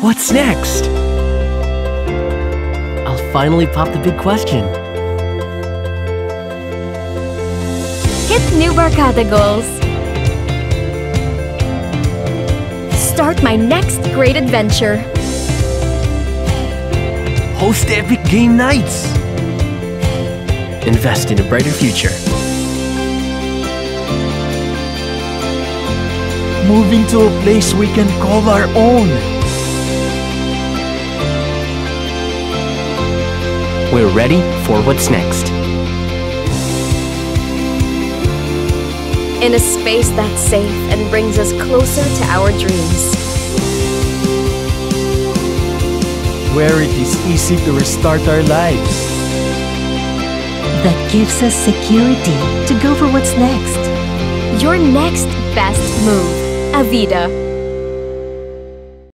What's next? I'll finally pop the big question. Hit new Barkada goals. Start my next great adventure. Host epic game nights. Invest in a brighter future. Moving to a place we can call our own. We're ready for what's next. In a space that's safe and brings us closer to our dreams. Where it is easy to restart our lives. That gives us security to go for what's next. Your next best move. Avida.